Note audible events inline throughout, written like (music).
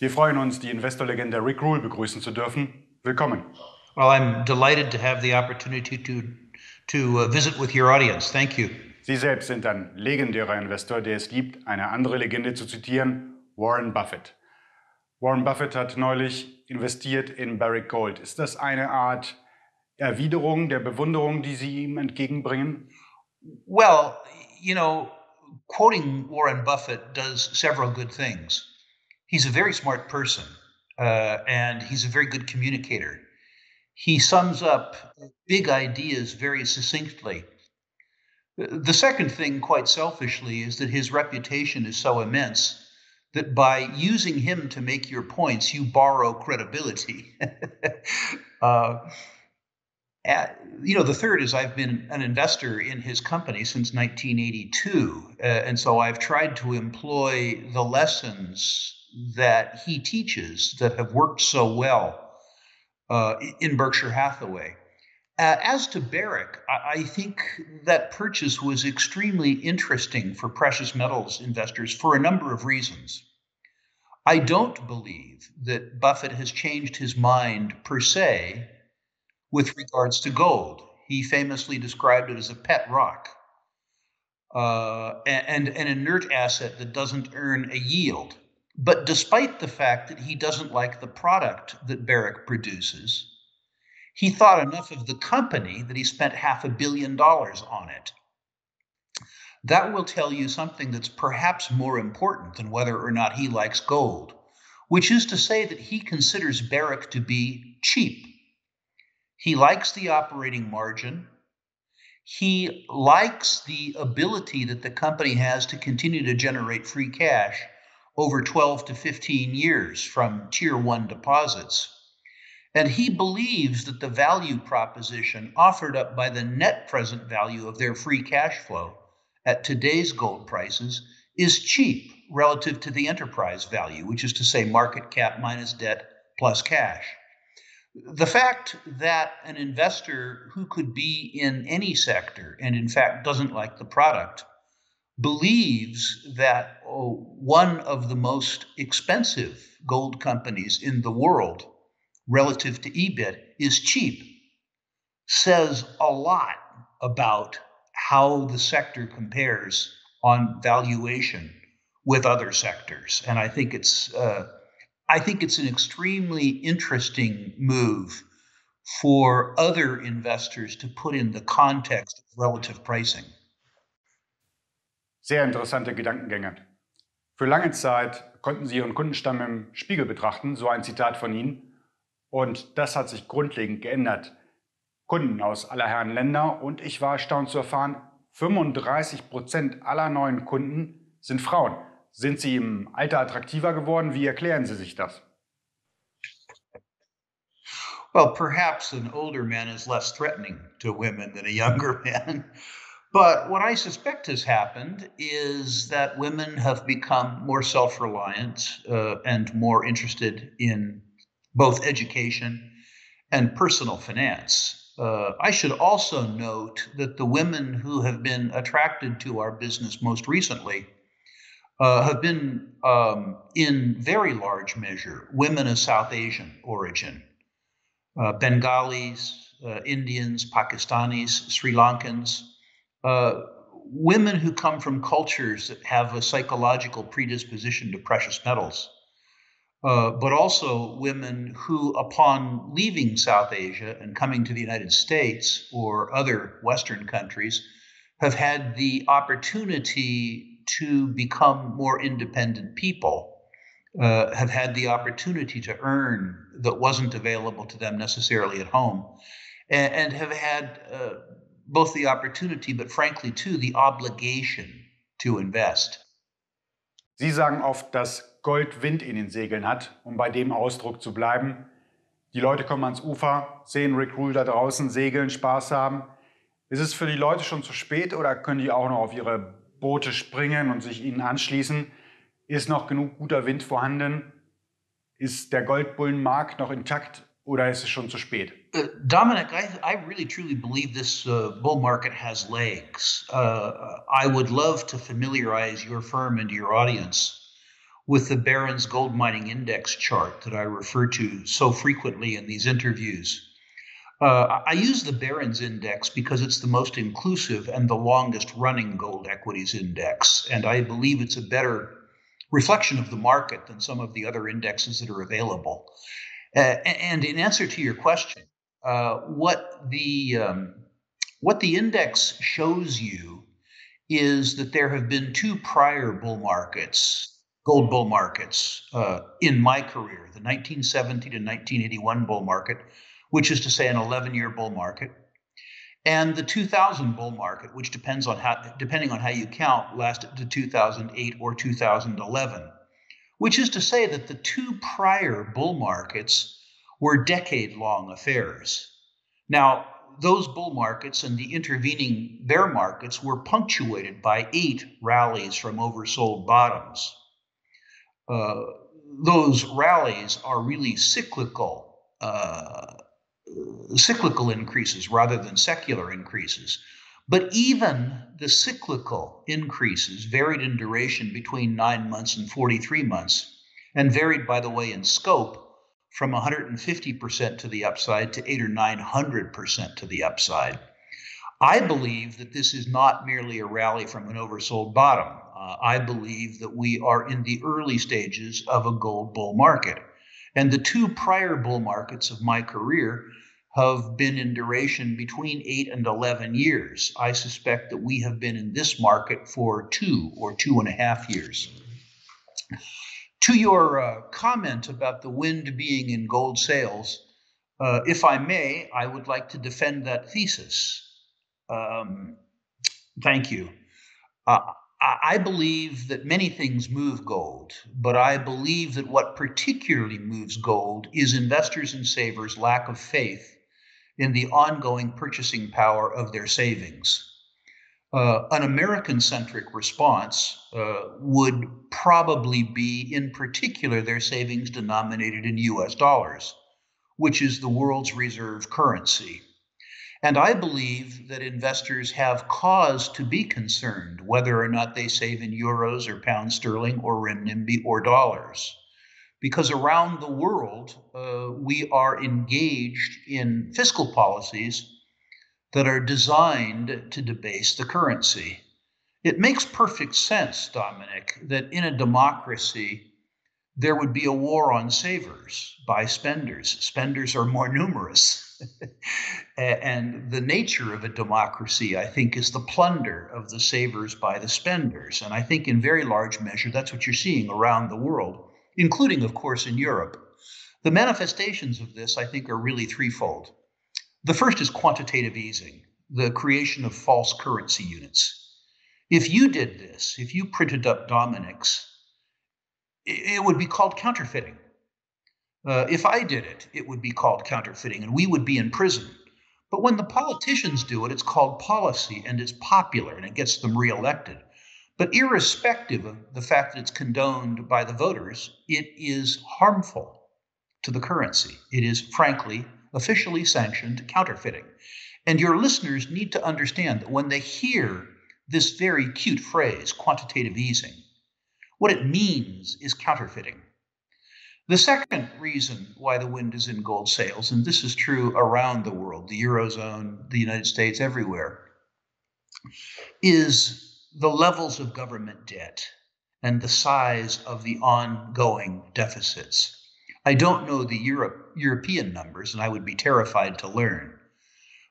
Wir freuen uns, die Investorlegende Rick Rule begrüßen zu dürfen. Willkommen. Well, I'm delighted to have the opportunity to to uh, visit with your audience. Thank you. Sie selbst sind ein legendärer Investor, der es liebt, eine andere Legende zu zitieren, Warren Buffett. Warren Buffett hat neulich investiert in Barrick Gold. Ist das eine Art Erwiderung der Bewunderung, die Sie ihm entgegenbringen? Well, you know, quoting Warren Buffett does several good things. He's a very smart person, uh, and he's a very good communicator. He sums up big ideas very succinctly. The second thing, quite selfishly, is that his reputation is so immense that by using him to make your points, you borrow credibility. (laughs) uh, at, you know, the third is I've been an investor in his company since 1982. Uh, and so I've tried to employ the lessons that he teaches that have worked so well uh, in Berkshire Hathaway. Uh, as to Barrick, I, I, think that purchase was extremely interesting for precious metals investors for a number of reasons. I don't believe that Buffett has changed his mind per se with regards to gold. He famously described it as a pet rock uh, and, and an inert asset that doesn't earn a yield. But despite the fact that he doesn't like the product that Barrick produces, he thought enough of the company that he spent half a billion dollars on it. That will tell you something that's perhaps more important than whether or not he likes gold, which is to say that he considers Barrick to be cheap he likes the operating margin. He likes the ability that the company has to continue to generate free cash over 12 to 15 years from tier one deposits. And he believes that the value proposition offered up by the net present value of their free cash flow at today's gold prices is cheap relative to the enterprise value, which is to say market cap minus debt plus cash the fact that an investor who could be in any sector and in fact doesn't like the product believes that oh, one of the most expensive gold companies in the world relative to EBIT is cheap says a lot about how the sector compares on valuation with other sectors. And I think it's uh, I think it's an extremely interesting move for other investors to put in the context of relative pricing. Sehr interessante Gedankengänge. Für lange Zeit konnten Sie Ihren Kundenstamm im Spiegel betrachten, so ein Zitat von Ihnen. Und das hat sich grundlegend geändert. Kunden aus aller Herren Länder und ich war erstaunt zu erfahren, 35 Prozent aller neuen Kunden sind Frauen. Sind Sie im Alter attraktiver geworden? Wie erklären Sie sich das? Well, perhaps an older man is less threatening to women than a younger (laughs) man. But what I suspect has happened is that women have become more self reliant uh, and more interested in both education and personal finance. Uh, I should also note that the women who have been attracted to our business most recently uh, have been, um, in very large measure, women of South Asian origin uh, Bengalis, uh, Indians, Pakistanis, Sri Lankans, uh, women who come from cultures that have a psychological predisposition to precious metals. Uh, but also women who, upon leaving South Asia and coming to the United States or other Western countries, have had the opportunity to become more independent people uh, have had the opportunity to earn that wasn't available to them necessarily at home and, and have had uh, both the opportunity but frankly too the obligation to invest Sie sagen oft, dass Gold Wind in den Segeln hat, um bei dem Ausdruck zu bleiben. Die Leute kommen ans Ufer, sehen Rick Rule da draußen segeln, Spaß haben. Ist es für die Leute schon zu spät oder können die auch noch auf ihre Boote springen und sich ihnen anschließen. Ist noch genug guter Wind vorhanden? Ist der Goldbullenmarkt noch intakt oder ist es schon zu spät? Dominic, I, I really truly believe this uh, bull market has legs. Uh, I would love to familiarize your firm and your audience with the Barron's Gold Mining Index chart that I refer to so frequently in these interviews. Uh, I use the Barron's Index because it's the most inclusive and the longest running gold equities index. And I believe it's a better reflection of the market than some of the other indexes that are available. Uh, and in answer to your question, uh, what the um, what the index shows you is that there have been two prior bull markets, gold bull markets, uh, in my career: the 1970 to 1981 bull market, which is to say an 11-year bull market, and the 2000 bull market, which depends on how, depending on how you count, lasted to 2008 or 2011, which is to say that the two prior bull markets were decade long affairs. Now, those bull markets and the intervening bear markets were punctuated by eight rallies from oversold bottoms. Uh, those rallies are really cyclical uh, cyclical increases rather than secular increases. But even the cyclical increases varied in duration between nine months and 43 months, and varied, by the way, in scope from 150% to the upside to 8 or 900% to the upside. I believe that this is not merely a rally from an oversold bottom. Uh, I believe that we are in the early stages of a gold bull market. And the two prior bull markets of my career have been in duration between 8 and 11 years. I suspect that we have been in this market for two or two and a half years. To your uh, comment about the wind being in gold sails, uh, if I may, I would like to defend that thesis. Um, thank you. Uh, I believe that many things move gold, but I believe that what particularly moves gold is investors and savers' lack of faith in the ongoing purchasing power of their savings. Uh, an American centric response uh, would probably be, in particular, their savings denominated in US dollars, which is the world's reserve currency. And I believe that investors have cause to be concerned whether or not they save in euros or pound sterling or renminbi or dollars. Because around the world, uh, we are engaged in fiscal policies that are designed to debase the currency. It makes perfect sense, Dominic, that in a democracy, there would be a war on savers by spenders. Spenders are more numerous. (laughs) and the nature of a democracy, I think, is the plunder of the savers by the spenders. And I think, in very large measure, that's what you're seeing around the world, including, of course, in Europe. The manifestations of this, I think, are really threefold. The first is quantitative easing, the creation of false currency units. If you did this, if you printed up Dominic's, it would be called counterfeiting. Uh, if I did it, it would be called counterfeiting and we would be in prison. But when the politicians do it, it's called policy and it's popular and it gets them reelected. But irrespective of the fact that it's condoned by the voters, it is harmful to the currency. It is, frankly, officially sanctioned counterfeiting. And your listeners need to understand that when they hear this very cute phrase, quantitative easing, what it means is counterfeiting. The second reason why the wind is in gold sails, and this is true around the world, the Eurozone, the United States, everywhere, is the levels of government debt and the size of the ongoing deficits. I don't know the Europe, European numbers, and I would be terrified to learn.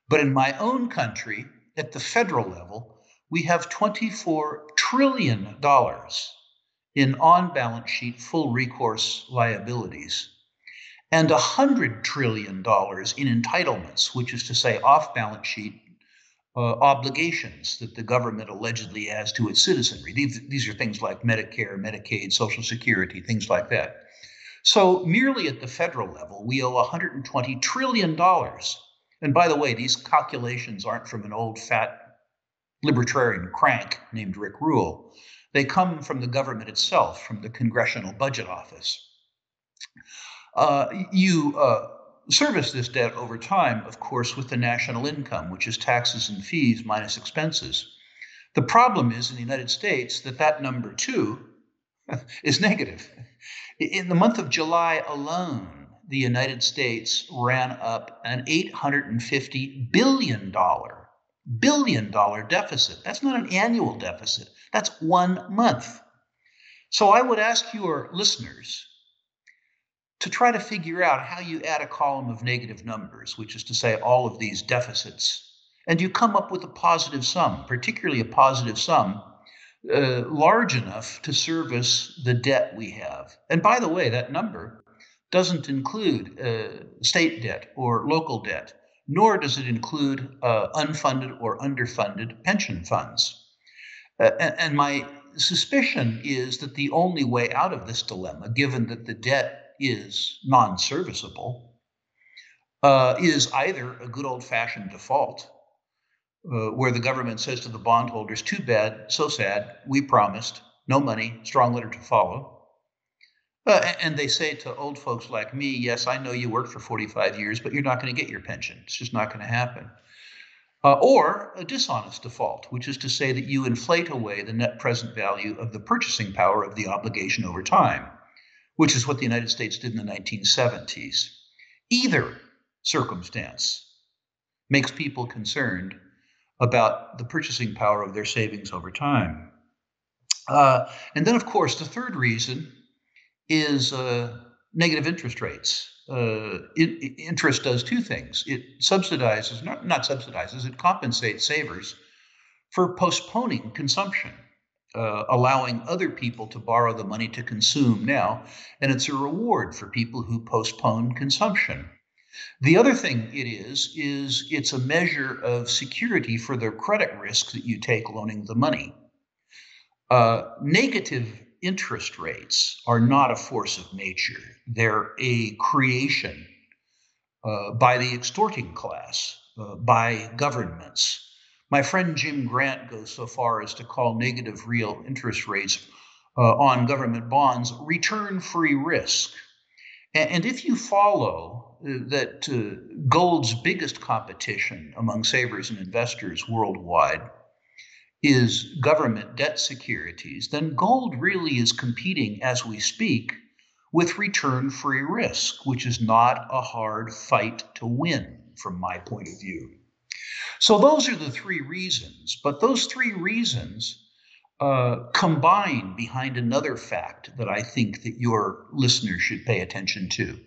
But in my own country, at the federal level, we have $24 trillion in on balance sheet full recourse liabilities and $100 trillion in entitlements, which is to say, off balance sheet uh, obligations that the government allegedly has to its citizenry. These, these are things like Medicare, Medicaid, Social Security, things like that. So, merely at the federal level, we owe $120 trillion. And by the way, these calculations aren't from an old fat libertarian crank named Rick Rule. They come from the government itself, from the Congressional Budget Office. Uh, you uh, service this debt over time, of course, with the national income, which is taxes and fees minus expenses. The problem is in the United States that that number, too, (laughs) is negative. In the month of July alone, the United States ran up an $850 billion billion dollar deficit. That's not an annual deficit. That's one month. So I would ask your listeners to try to figure out how you add a column of negative numbers, which is to say all of these deficits, and you come up with a positive sum, particularly a positive sum uh, large enough to service the debt we have. And by the way, that number doesn't include uh, state debt or local debt, nor does it include uh, unfunded or underfunded pension funds. Uh, and, and my suspicion is that the only way out of this dilemma, given that the debt is non serviceable, uh, is either a good old fashioned default uh, where the government says to the bondholders, too bad, so sad, we promised, no money, strong letter to follow. Uh, and they say to old folks like me, yes, I know you worked for 45 years, but you're not going to get your pension. It's just not going to happen. Uh, or a dishonest default, which is to say that you inflate away the net present value of the purchasing power of the obligation over time, which is what the United States did in the 1970s. Either circumstance makes people concerned about the purchasing power of their savings over time. Uh, and then, of course, the third reason is uh, negative interest rates. Uh, it, interest does two things it subsidizes, not, not subsidizes, it compensates savers for postponing consumption. Uh, allowing other people to borrow the money to consume now, and it's a reward for people who postpone consumption. The other thing it is, is it's a measure of security for the credit risk that you take loaning the money. Uh, negative interest rates are not a force of nature, they're a creation uh, by the extorting class, uh, by governments. My friend Jim Grant goes so far as to call negative real interest rates uh, on government bonds return free risk. And, and if you follow that uh, gold's biggest competition among savers and investors worldwide is government debt securities, then gold really is competing as we speak with return free risk, which is not a hard fight to win from my point of view. So, those are the three reasons, but those three reasons uh, combine behind another fact that I think that your listeners should pay attention to.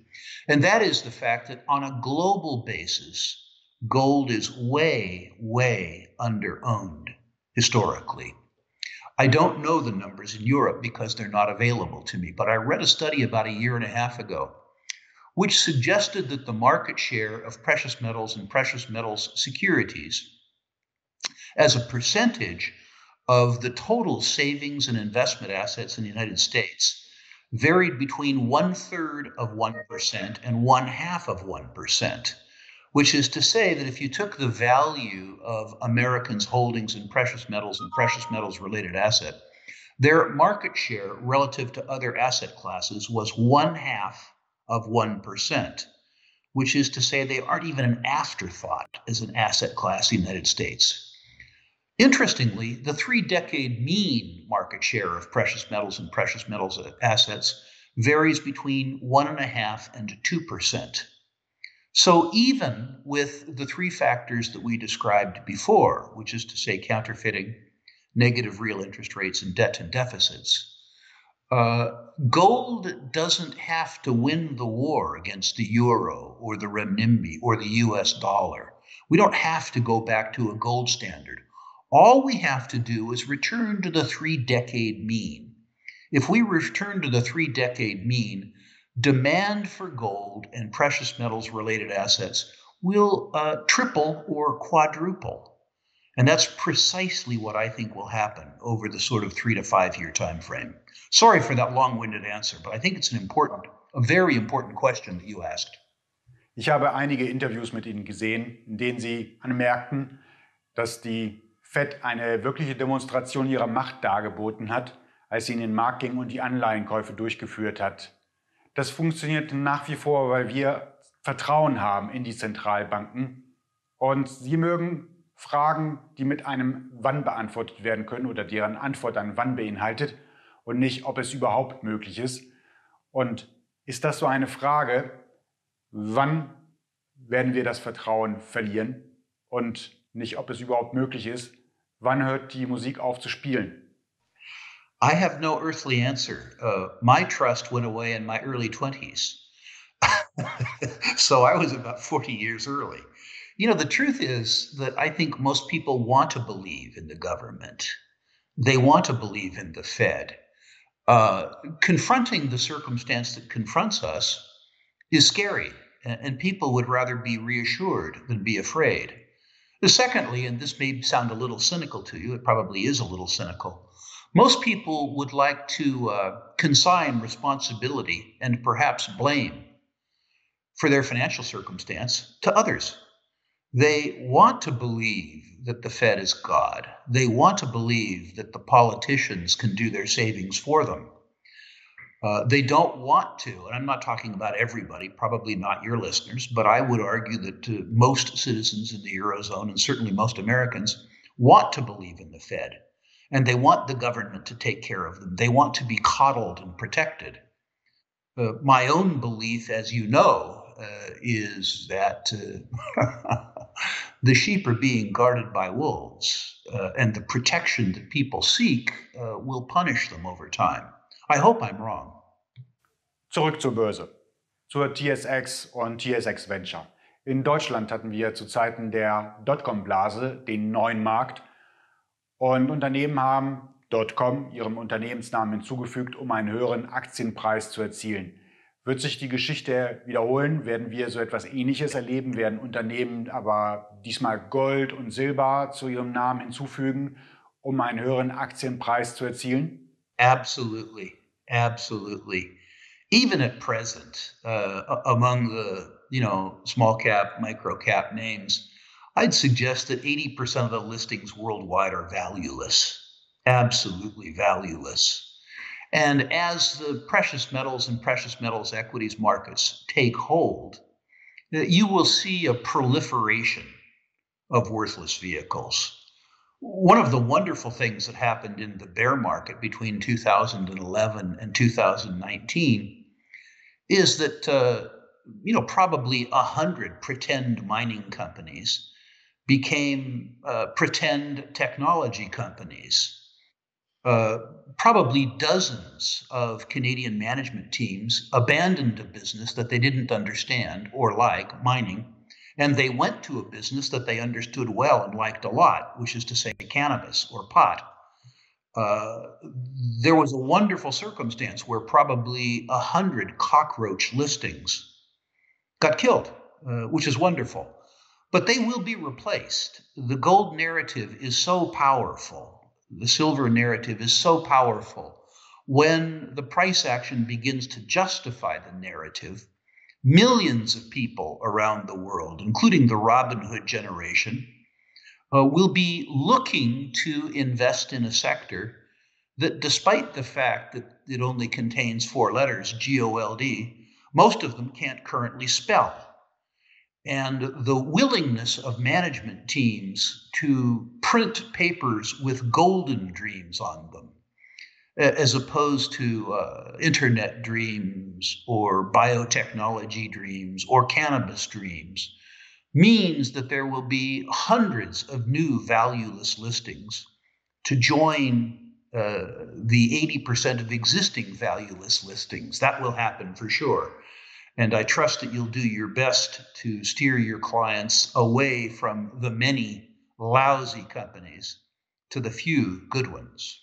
And that is the fact that on a global basis, gold is way, way under owned historically. I don't know the numbers in Europe because they're not available to me, but I read a study about a year and a half ago which suggested that the market share of precious metals and precious metals securities as a percentage of the total savings and investment assets in the United States varied between one third of 1% and one half of 1%, which is to say that if you took the value of Americans' holdings in precious metals and precious metals related asset, their market share relative to other asset classes was one half of 1%, which is to say they aren't even an afterthought as an asset class in the United States. Interestingly, the three decade mean market share of precious metals and precious metals assets varies between 1.5 and 2%. So, even with the three factors that we described before, which is to say counterfeiting, negative real interest rates, and debt and deficits, uh, gold doesn't have to win the war against the euro or the renminbi or the US dollar. We don't have to go back to a gold standard. All we have to do is return to the three decade mean. If we return to the three decade mean, demand for gold and precious metals related assets will uh, triple or quadruple. And that's precisely what I think will happen over the sort of three to five year time frame. Sorry for that long winded answer, but I think it's an important, a very important question that you asked. Ich habe einige Interviews mit Ihnen gesehen, in denen Sie anmerkten, dass die Fed eine wirkliche Demonstration ihrer Macht dargeboten hat, als sie in den Markt ging und die Anleihenkäufe durchgeführt hat. Das funktioniert nach wie vor, weil wir Vertrauen haben in die Zentralbanken. Und Sie mögen Fragen, die mit einem Wann beantwortet werden können oder deren Antwort ein Wann beinhaltet. und nicht, ob es überhaupt möglich ist. Und ist das so eine Frage, wann werden wir das Vertrauen verlieren und nicht, ob es überhaupt möglich ist, wann hört die Musik auf zu spielen? I have no earthly answer. Uh, my trust went away in my early 20s. (laughs) so I was about 40 years early. You know, the truth is that I think most people want to believe in the government. They want to believe in the Fed. Uh, confronting the circumstance that confronts us is scary, and people would rather be reassured than be afraid. Secondly, and this may sound a little cynical to you, it probably is a little cynical. Most people would like to uh, consign responsibility and perhaps blame for their financial circumstance to others. They want to believe that the Fed is God. They want to believe that the politicians can do their savings for them. Uh, they don't want to, and I'm not talking about everybody, probably not your listeners, but I would argue that uh, most citizens in the Eurozone and certainly most Americans want to believe in the Fed and they want the government to take care of them. They want to be coddled and protected. Uh, my own belief, as you know, uh, is that uh, (laughs) the sheep are being guarded by wolves, and the protection that people seek will punish them over time. I hope I'm wrong. Zurück zur Börse, zur TSX und TSX Venture. In Deutschland hatten wir zu Zeiten der Dotcom-Blase den neuen Markt Und Unternehmen haben .com ihrem Unternehmensnamen hinzugefügt, um einen höheren Aktienpreis zu erzielen. Wird sich die Geschichte wiederholen? Werden wir so etwas Ähnliches erleben? Werden Unternehmen aber diesmal Gold und Silber zu ihrem Namen hinzufügen, um einen höheren Aktienpreis zu erzielen? Absolutely, absolutely. Even at present, uh, among the you know small cap, micro cap names. I'd suggest that 80% of the listings worldwide are valueless, absolutely valueless. And as the precious metals and precious metals equities markets take hold, uh, you will see a proliferation of worthless vehicles. One of the wonderful things that happened in the bear market between 2011 and 2019 is that uh, you know probably a hundred pretend mining companies became uh, pretend technology companies. Uh, probably dozens of Canadian management teams abandoned a business that they didn't understand or like, mining, and they went to a business that they understood well and liked a lot, which is to say, cannabis or pot. Uh, there was a wonderful circumstance where probably a hundred cockroach listings got killed, uh, which is wonderful but they will be replaced. The gold narrative is so powerful, the silver narrative is so powerful. When the price action begins to justify the narrative, millions of people around the world, including the Robinhood generation, uh, will be looking to invest in a sector that, despite the fact that it only contains four letters, G O L D, most of them can't currently spell. And the willingness of management teams to print papers with golden dreams on them, as opposed to uh, internet dreams or biotechnology dreams or cannabis dreams, means that there will be hundreds of new valueless listings to join uh, the 80% of existing valueless listings. That will happen for sure. And I trust that you'll do your best to steer your clients away from the many lousy companies to the few good ones.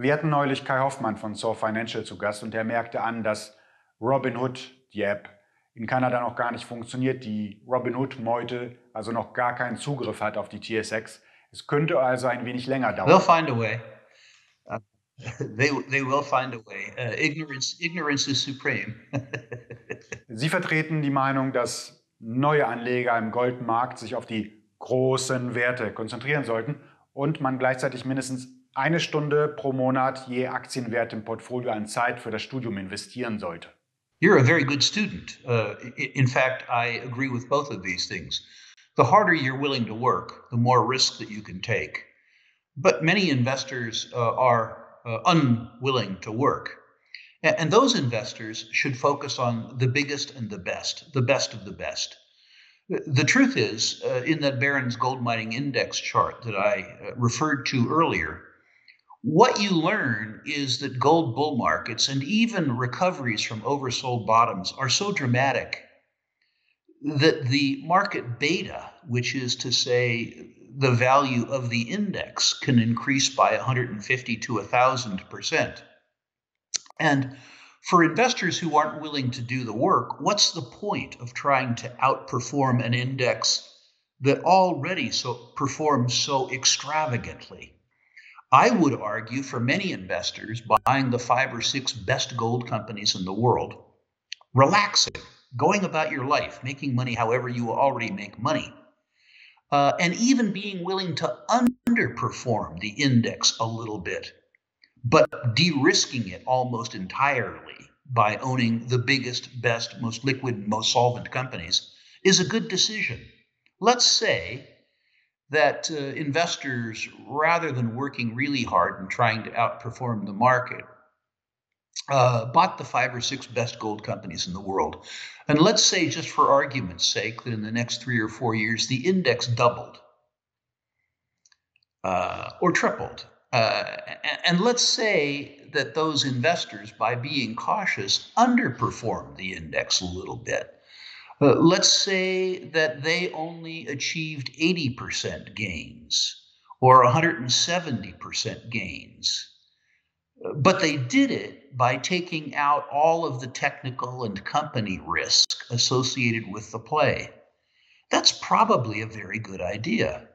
Wir hatten neulich Kai Hoffmann von Saw Financial zu Gast und er merkte an, dass Robinhood, die App, in Kanada noch gar nicht funktioniert, die Robinhood-Meute also noch gar keinen Zugriff hat auf die TSX. Es könnte also ein wenig länger dauern. They'll find a way. They, they will find a way. Uh, ignorance, ignorance is supreme. (laughs) Sie vertreten die Meinung, dass neue Anleger im Goldmarkt sich auf die großen Werte konzentrieren sollten und man gleichzeitig mindestens eine Stunde pro Monat je Aktienwert im Portfolio an Zeit für das Studium investieren sollte. You're a very good student. Uh, in fact, I agree with both of these things. The harder you're willing to work, the more risk that you can take. But many investors uh, are uh, unwilling to work. And, those investors should focus on the biggest and the best, the best of the best. The truth is, uh, in that Barron's Gold Mining Index chart that I uh, referred to earlier, what you learn is that gold bull markets and even recoveries from oversold bottoms are so dramatic that the market beta, which is to say the value of the index, can increase by 150 to 1,000 percent. And for investors who aren't willing to do the work, what's the point of trying to outperform an index that already so performs so extravagantly? I would argue for many investors buying the five or six best gold companies in the world, relaxing, going about your life, making money however you already make money, uh, and even being willing to underperform the index a little bit but de risking it almost entirely by owning the biggest, best, most liquid, most solvent companies is a good decision. Let's say that uh, investors, rather than working really hard and trying to outperform the market, uh, bought the five or six best gold companies in the world. And let's say, just for argument's sake, that in the next three or four years, the index doubled uh, or tripled. Uh, and let's say that those investors, by being cautious, underperformed the index a little bit. Let's say that they only achieved 80% gains or 170% gains. But they did it by taking out all of the technical and company risk associated with the play. That's probably a very good idea.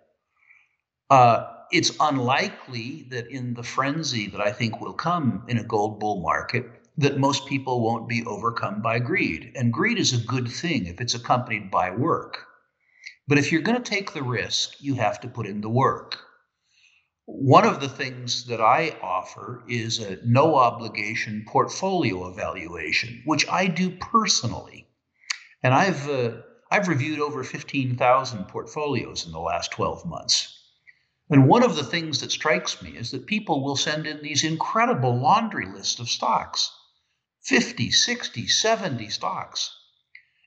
Uh, it's unlikely that in the frenzy that I think will come in a gold bull market, that most people won't be overcome by greed. And greed is a good thing if it's accompanied by work. But if you're going to take the risk, you have to put in the work. One of the things that I offer is a no obligation portfolio evaluation, which I do personally. And I've, uh, I've reviewed over 15,000 portfolios in the last 12 months. And one of the things that strikes me is that people will send in these incredible laundry lists of stocks 50, 60, 70 stocks.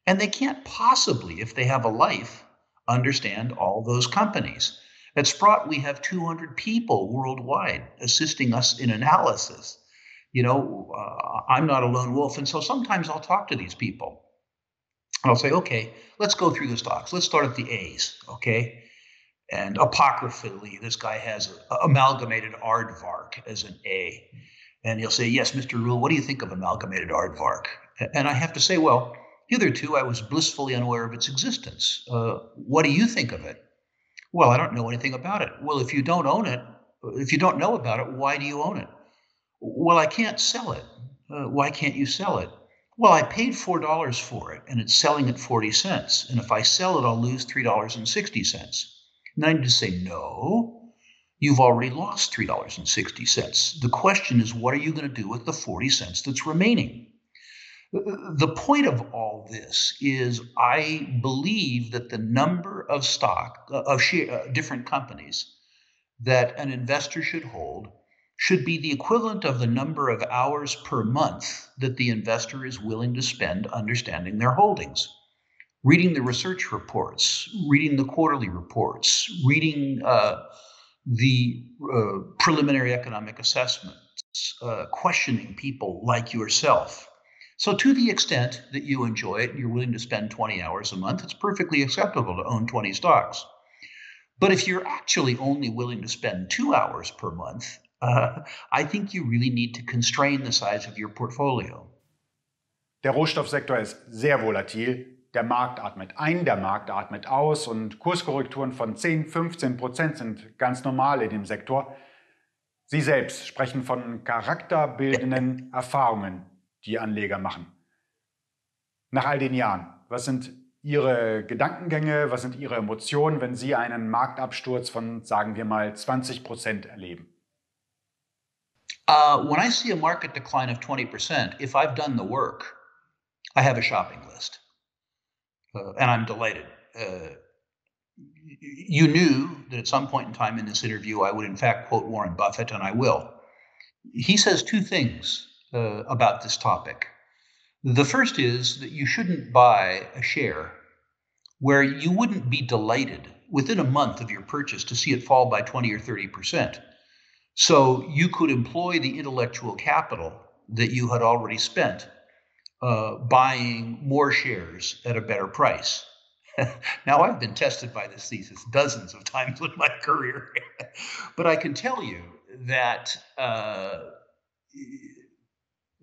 And they can't possibly, if they have a life, understand all those companies. At Sprott, we have 200 people worldwide assisting us in analysis. You know, uh, I'm not a lone wolf. And so sometimes I'll talk to these people. I'll say, okay, let's go through the stocks. Let's start at the A's, okay? And apocryphally, this guy has amalgamated aardvark as an A. And he'll say, Yes, Mr. Rule, what do you think of amalgamated aardvark? And I have to say, Well, hitherto I was blissfully unaware of its existence. Uh, what do you think of it? Well, I don't know anything about it. Well, if you don't own it, if you don't know about it, why do you own it? Well, I can't sell it. Uh, why can't you sell it? Well, I paid $4 for it and it's selling at 40 cents. And if I sell it, I'll lose $3.60. And I to say, no, you've already lost $3.60. The question is, what are you going to do with the 40 cents that's remaining? The point of all this is I believe that the number of stock, uh, of share, uh, different companies that an investor should hold should be the equivalent of the number of hours per month that the investor is willing to spend understanding their holdings reading the research reports, reading the quarterly reports, reading uh, the uh, preliminary economic assessments, uh, questioning people like yourself. So, to the extent that you enjoy it and you're willing to spend 20 hours a month, it's perfectly acceptable to own 20 stocks. But if you're actually only willing to spend two hours per month, uh, I think you really need to constrain the size of your portfolio. Der Rohstoffsektor ist sehr volatil. Der Markt atmet ein, der Markt atmet aus und Kurskorrekturen von 10, 15 Prozent sind ganz normal in dem Sektor. Sie selbst sprechen von charakterbildenden Erfahrungen, die Anleger machen. Nach all den Jahren, was sind Ihre Gedankengänge, was sind Ihre Emotionen, wenn Sie einen Marktabsturz von, sagen wir mal, 20 Prozent erleben? Uh, when I see a market decline of 20%, if I've done the work, I have a shopping list. Uh, and I'm delighted. Uh, you knew that at some point in time in this interview, I would in fact quote Warren Buffett, and I will. he says two things uh, about this topic. The first is that you shouldn't buy a share where you wouldn't be delighted within a month of your purchase to see it fall by 20 or 30 percent. So you could employ the intellectual capital that you had already spent uh, buying more shares at a better price. (laughs) now, I've been tested by this thesis dozens of times in my career, (laughs) but I can tell you that uh,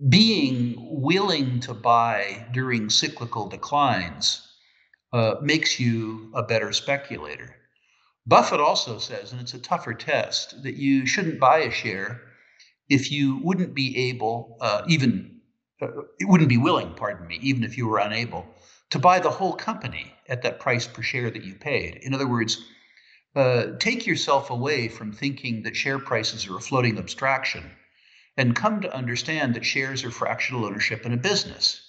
being willing to buy during cyclical declines uh, makes you a better speculator. Buffett also says, and it's a tougher test, that you shouldn't buy a share if you wouldn't be able, uh, even, it wouldn't be willing, pardon me, even if you were unable, to buy the whole company at that price per share that you paid. In other words, uh, take yourself away from thinking that share prices are a floating abstraction and come to understand that shares are fractional ownership in a business.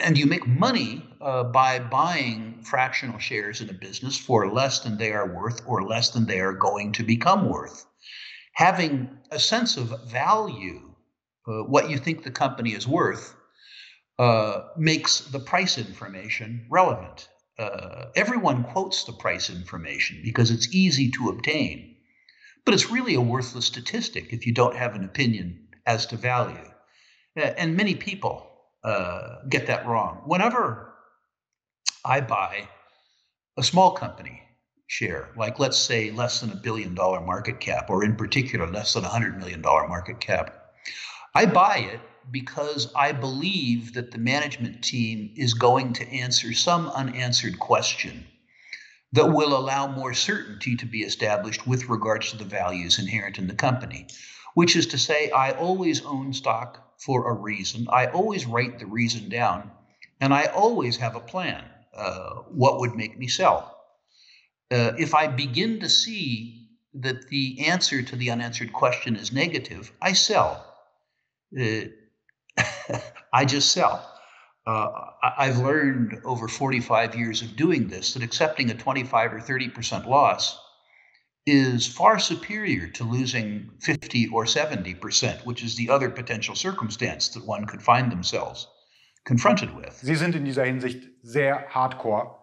And you make money uh, by buying fractional shares in a business for less than they are worth or less than they are going to become worth. Having a sense of value, uh, what you think the company is worth, uh, makes the price information relevant. Uh, everyone quotes the price information because it's easy to obtain, but it's really a worthless statistic if you don't have an opinion as to value. And many people uh, get that wrong. Whenever I buy a small company share, like let's say less than a billion dollar market cap, or in particular less than a hundred million dollar market cap, I buy it because I believe that the management team is going to answer some unanswered question that will allow more certainty to be established with regards to the values inherent in the company, which is to say, I always own stock for a reason. I always write the reason down, and I always have a plan. Uh, what would make me sell? Uh, if I begin to see that the answer to the unanswered question is negative, I sell. (laughs) I just sell. Uh, I've learned over 45 years of doing this that accepting a 25 or 30% loss is far superior to losing 50 or 70%, which is the other potential circumstance that one could find themselves confronted with. Sie sind in dieser Hinsicht sehr hardcore.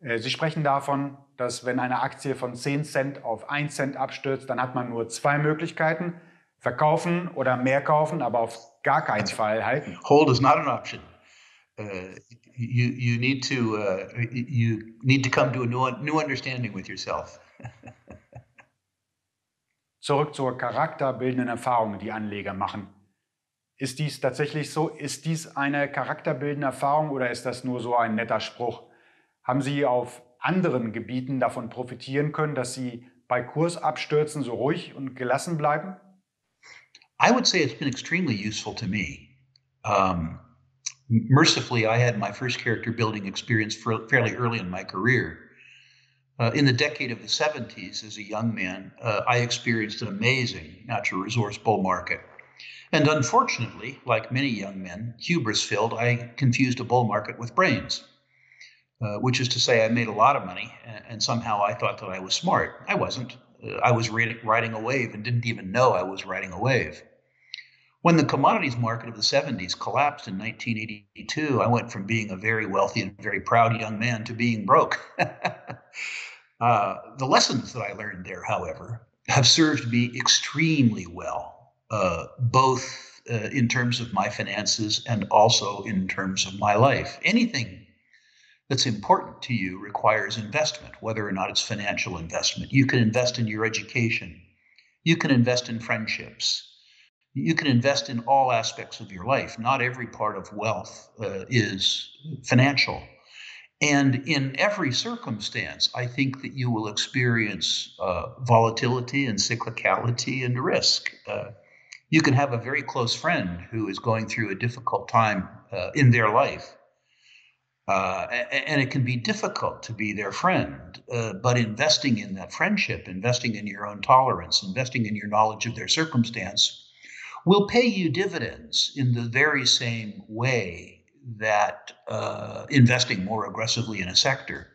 Äh, Sie sprechen davon, dass wenn eine Aktie von 10 Cent auf 1 Cent abstürzt, dann hat man nur zwei Möglichkeiten, verkaufen oder mehr kaufen, aber auf gar keinen Fall halten. Hold is not an option. Uh, you, you, need to, uh, you need to come to a new, new understanding with yourself. (laughs) Zurück zur charakterbildenden Erfahrung, die Anleger machen. Ist dies tatsächlich so? Ist dies eine charakterbildende Erfahrung oder ist das nur so ein netter Spruch? Haben Sie auf anderen Gebieten davon profitieren können, dass Sie bei Kursabstürzen so ruhig und gelassen bleiben? I would say it's been extremely useful to me. Um, mercifully, I had my first character building experience fairly early in my career. Uh, in the decade of the 70s, as a young man, uh, I experienced an amazing natural resource bull market. And unfortunately, like many young men, hubris filled, I confused a bull market with brains, uh, which is to say, I made a lot of money, and, and somehow I thought that I was smart. I wasn't. I was riding a wave and didn't even know I was riding a wave. When the commodities market of the 70s collapsed in 1982, I went from being a very wealthy and very proud young man to being broke. (laughs) uh, the lessons that I learned there, however, have served me extremely well, uh, both uh, in terms of my finances and also in terms of my life. Anything that's important to you requires investment, whether or not it's financial investment. You can invest in your education, you can invest in friendships you can invest in all aspects of your life. Not every part of wealth uh, is financial. And in every circumstance, I think that you will experience uh, volatility and cyclicality and risk. Uh, you can have a very close friend who is going through a difficult time uh, in their life. Uh, and it can be difficult to be their friend, uh, but investing in that friendship, investing in your own tolerance, investing in your knowledge of their circumstance, will pay you dividends in the very same way that uh, investing more aggressively in a sector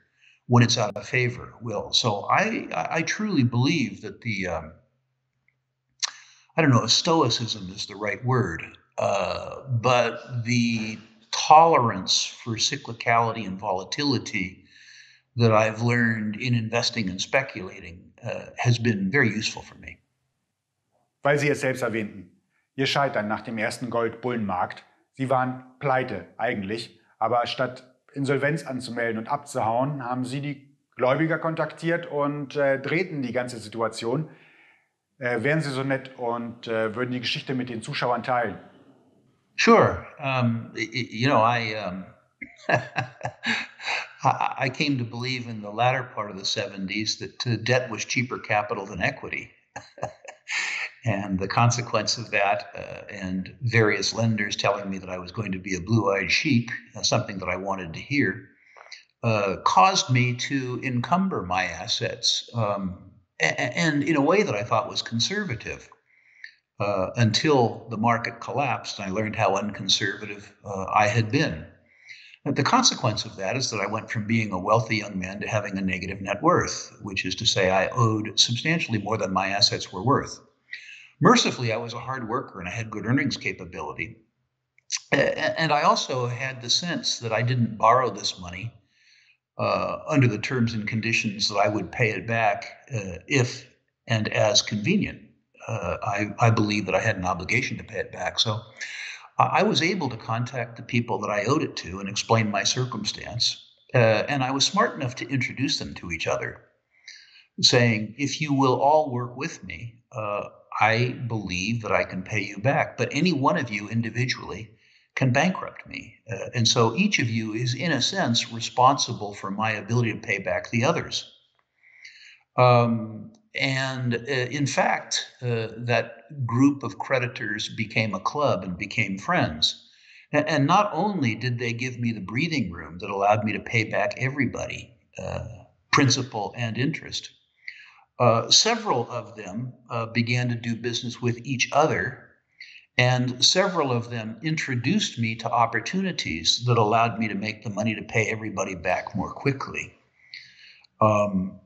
when it's out of favor will. So I, I truly believe that the um, I don't know if stoicism is the right word, uh, but the tolerance for cyclicality and volatility that I've learned in investing and speculating uh, has been very useful for me. Weil Sie es selbst erwähnten, Ihr Scheitern nach dem ersten Goldbullenmarkt. Sie waren pleite eigentlich, aber statt Insolvenz anzumelden und abzuhauen, haben Sie die Gläubiger kontaktiert und äh, drehten die ganze Situation. Äh, wären Sie so nett und äh, würden die Geschichte mit den Zuschauern teilen? Sure. Um, you know, I um, (laughs) I came to believe in the latter part of the 70s that uh, debt was cheaper capital than equity. (laughs) and the consequence of that, uh, and various lenders telling me that I was going to be a blue eyed sheep, uh, something that I wanted to hear, uh, caused me to encumber my assets um, and in a way that I thought was conservative. Uh, until the market collapsed, I learned how unconservative uh, I had been. The consequence of that is that I went from being a wealthy young man to having a negative net worth, which is to say, I owed substantially more than my assets were worth. Mercifully, I was a hard worker and I had good earnings capability. And I also had the sense that I didn't borrow this money uh, under the terms and conditions that I would pay it back uh, if and as convenient. Uh, I, I believe that I had an obligation to pay it back. So I was able to contact the people that I owed it to and explain my circumstance. Uh, and I was smart enough to introduce them to each other, saying, if you will all work with me, uh, I believe that I can pay you back, but any one of you individually can bankrupt me. Uh, and so each of you is, in a sense, responsible for my ability to pay back the others. Um, and uh, in fact, uh, that group of creditors became a club and became friends. And, not only did they give me the breathing room that allowed me to pay back everybody, uh, principal and interest, uh, several of them uh, began to do business with each other, and several of them introduced me to opportunities that allowed me to make the money to pay everybody back more quickly. Um,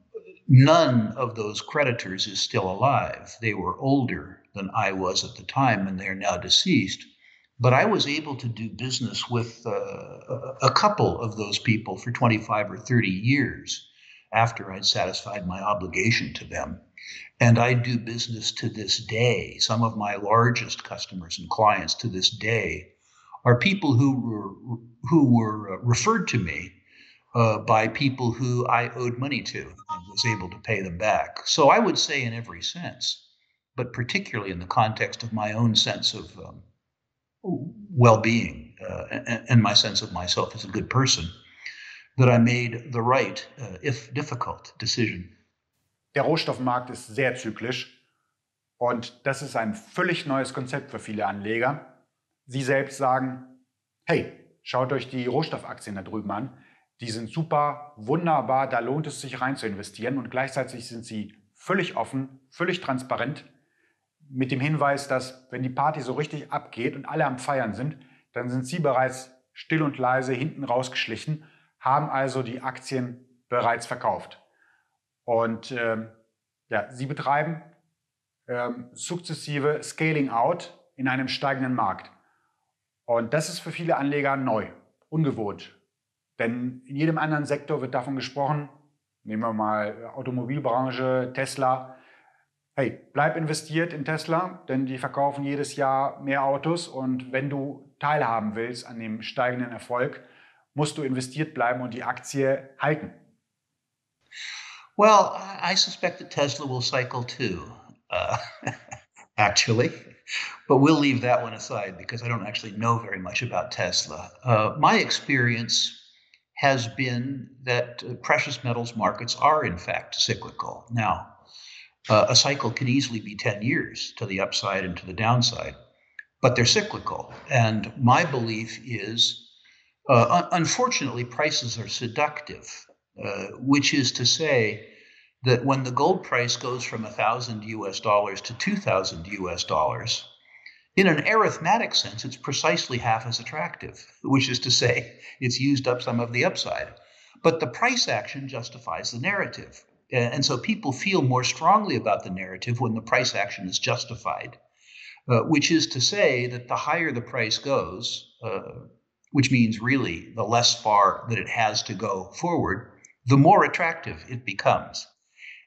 none of those creditors is still alive. They were older than I was at the time, and they are now deceased. But I was able to do business with uh, a couple of those people for 25 or 30 years after I'd satisfied my obligation to them. And I do business to this day. Some of my largest customers and clients to this day are people who were who were referred to me uh, by people who I owed money to was able to pay them back. So I would say in every sense, but particularly in the context of my own sense of um, well-being uh, and, and my sense of myself as a good person, that I made the right, uh, if difficult, decision. Der Rohstoffmarkt ist sehr zyklisch und das ist ein völlig neues Konzept für viele Anleger. Sie selbst sagen, hey, schaut euch die Rohstoffaktien da drüben an. Die sind super, wunderbar, da lohnt es sich rein zu investieren und gleichzeitig sind sie völlig offen, völlig transparent mit dem Hinweis, dass wenn die Party so richtig abgeht und alle am Feiern sind, dann sind sie bereits still und leise hinten rausgeschlichen haben also die Aktien bereits verkauft. Und ähm, ja, sie betreiben ähm, sukzessive Scaling Out in einem steigenden Markt. Und das ist für viele Anleger neu, ungewohnt. Denn in jedem anderen Sektor wird davon gesprochen, nehmen wir mal Automobilbranche, Tesla, hey, bleib investiert in Tesla, denn die verkaufen jedes Jahr mehr Autos und wenn du teilhaben willst an dem steigenden Erfolg, musst du investiert bleiben und die Aktie halten? Well, I suspect that Tesla will cycle too, uh, (laughs) actually. But we'll leave that one aside because I don't actually know very much about Tesla. Uh, my experience has been that uh, precious metals markets are, in fact, cyclical. Now, uh, a cycle can easily be 10 years to the upside and to the downside, but they're cyclical. And my belief is uh, unfortunately, prices are seductive, uh, which is to say that when the gold price goes from 1,000 US dollars to 2,000 US dollars, in an arithmetic sense, it's precisely half as attractive, which is to say, it's used up some of the upside. But the price action justifies the narrative. And so people feel more strongly about the narrative when the price action is justified. uh, which is to say that the higher the price goes, uh, which means really the less far that it has to go forward, the more attractive it becomes.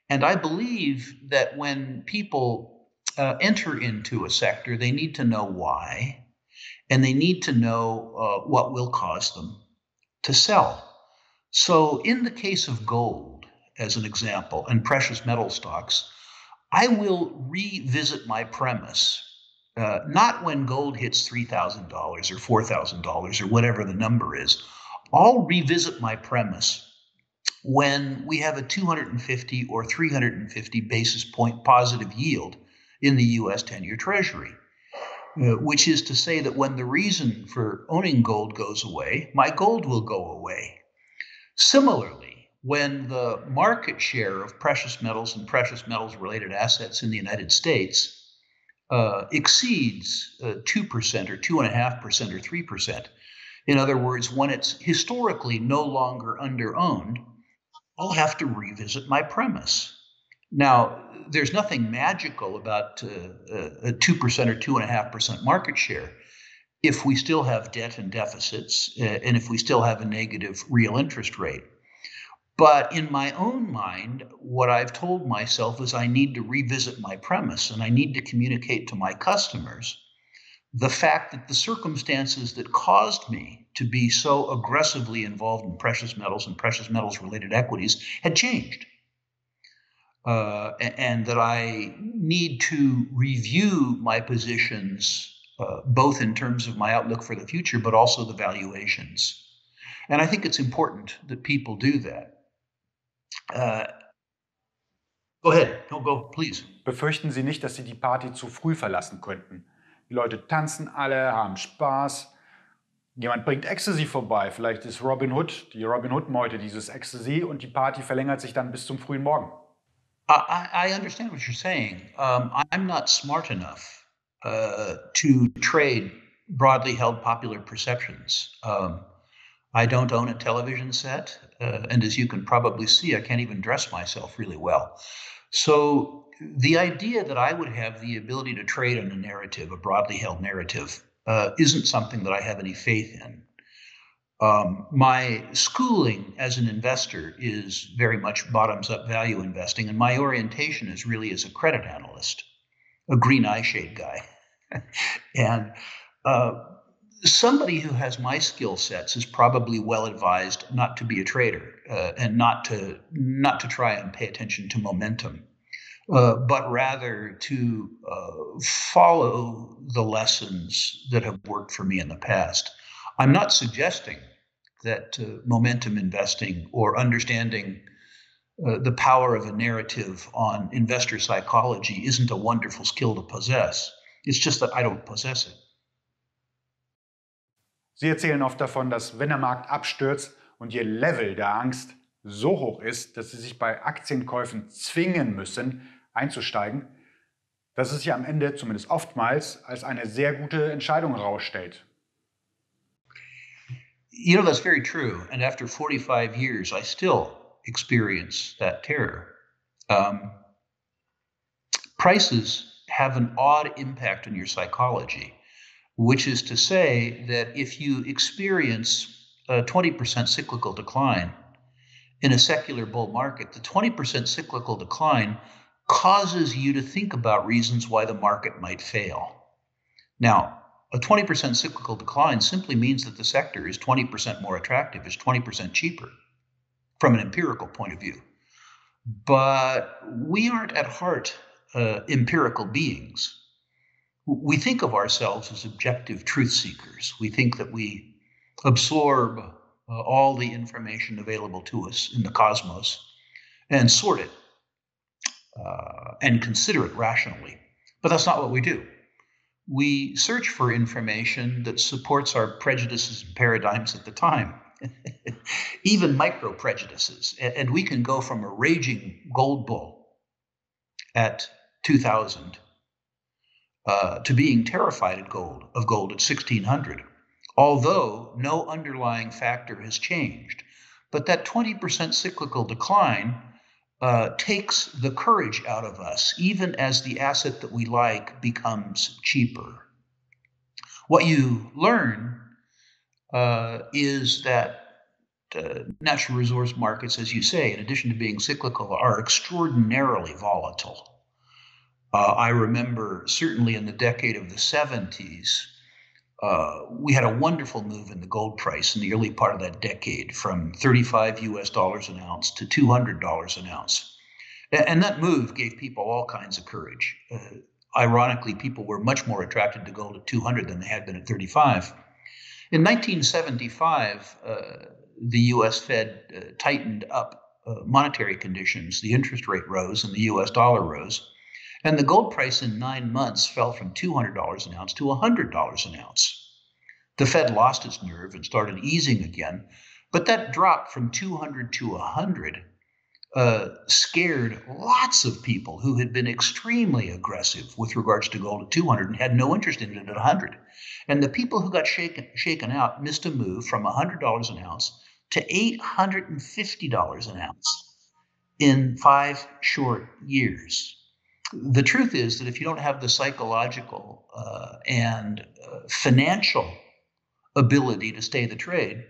And I believe that when people uh, enter into a sector, they need to know why, and they need to know uh, what will cause them to sell. So, in the case of gold, as an example, and precious metal stocks, I will revisit my premise, uh, not when gold hits $3,000 or $4,000 or whatever the number is. I'll revisit my premise when we have a 250 or 350 basis point positive yield in the US 10 year Treasury. Uh, which is to say that when the reason for owning gold goes away, my gold will go away. Similarly, when the market share of precious metals and precious metals related assets in the United States uh, exceeds uh, 2% or 2.5% or 3%, in other words, when it's historically no longer under owned, I'll have to revisit my premise. Now, there's nothing magical about uh, a 2% or 2.5% market share if we still have debt and deficits uh, and if we still have a negative real interest rate. But in my own mind, what I've told myself is I need to revisit my premise and I need to communicate to my customers the fact that the circumstances that caused me to be so aggressively involved in precious metals and precious metals related equities had changed uh, and that I need to review my positions, uh, both in terms of my outlook for the future, but also the valuations. And I think it's important that people do that. Uh, go ahead, no, go, please. Befürchten Sie nicht, dass Sie die Party zu früh verlassen könnten. Die Leute tanzen alle, haben Spaß. Jemand bringt Ecstasy vorbei. Vielleicht ist Robinhood, die Robinhood-Meute dieses Ecstasy und die Party verlängert sich dann bis zum frühen Morgen. I, I understand what you're saying. Um, I'm not smart enough uh, to trade broadly held popular perceptions. Um, I don't own a television set, uh, and as you can probably see, I can't even dress myself really well. So the idea that I would have the ability to trade on a narrative, a broadly held narrative, uh, isn't something that I have any faith in. Um, my schooling as an investor is very much bottoms up value investing, and my orientation is really as a credit analyst, a green eyeshade guy. (laughs) and uh, somebody who has my skill sets is probably well advised not to be a trader uh, and not to not to try and pay attention to momentum, uh, but rather to uh, follow the lessons that have worked for me in the past. I'm not suggesting that uh, momentum investing or understanding uh, the power of a narrative on investor psychology isn't a wonderful skill to possess. It's just that I don't possess it. Sie erzählen oft davon, dass wenn der Markt abstürzt und Ihr Level der Angst so hoch ist, dass Sie sich bei Aktienkäufen zwingen müssen, einzusteigen, dass es sich am Ende, zumindest oftmals, als eine sehr gute Entscheidung herausstellt. You know, that's very true. And after 45 years, I still experience that terror. Um, prices have an odd impact on your psychology, which is to say that if you experience a 20% cyclical decline in a secular bull market, the 20% cyclical decline causes you to think about reasons why the market might fail. Now, a 20% cyclical decline simply means that the sector is 20% more attractive, is 20% cheaper from an empirical point of view. But we aren't at heart uh, empirical beings. We think of ourselves as objective truth seekers. We think that we absorb uh, all the information available to us in the cosmos and sort it uh, and consider it rationally. But that's not what we do we search for information that supports our prejudices and paradigms at the time, (laughs) even micro prejudices. And we can go from a raging gold bull at 2000 uh, to being terrified at gold of gold at 1600, although no underlying factor has changed. But that 20% cyclical decline uh, takes the courage out of us, even as the asset that we like becomes cheaper. What you learn uh, is that uh, natural resource markets, as you say, in addition to being cyclical, are extraordinarily volatile. Uh, I remember certainly in the decade of the 70s, uh, we had a wonderful move in the gold price in the early part of that decade from 35 US dollars an ounce to $200 an ounce. And that move gave people all kinds of courage. Uh, ironically, people were much more attracted to gold at 200 than they had been at 35. In 1975, uh, the US Fed uh, tightened up uh, monetary conditions. The interest rate rose and the US dollar rose. And the gold price in nine months fell from $200 an ounce to $100 an ounce. The Fed lost its nerve and started easing again, but that drop from 200 to 100 uh, scared lots of people who had been extremely aggressive with regards to gold at 200 and had no interest in it at 100. And the people who got shaken, shaken out missed a move from $100 an ounce to $850 an ounce in five short years the truth is that if you don't have the psychological uh, and uh, financial ability to stay the trade,